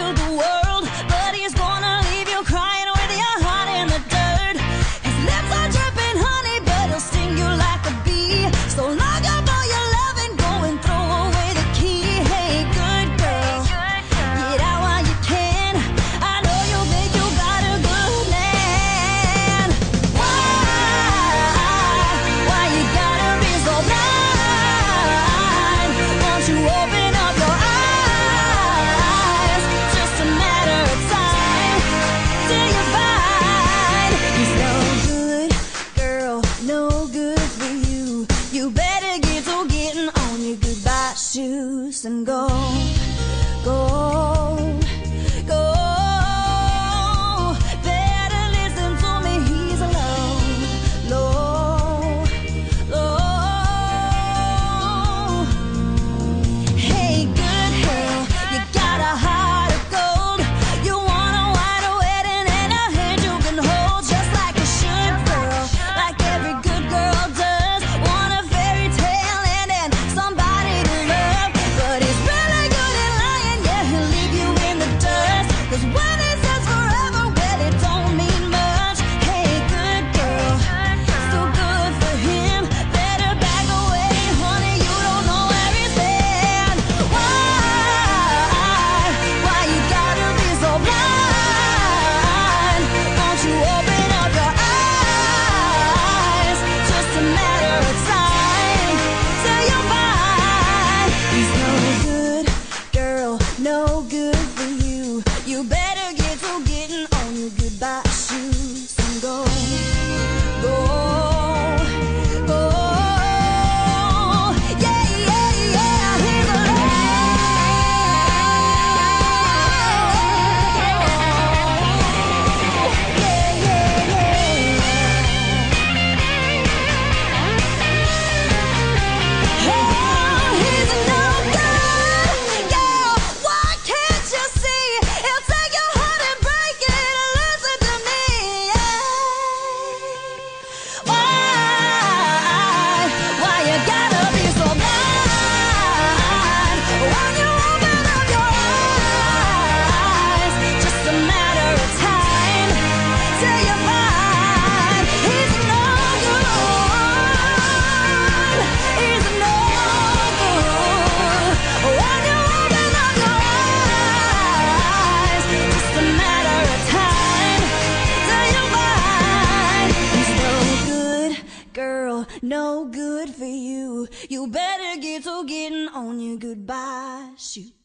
you do and go. No good for you. You better get to getting on your goodbye shoot.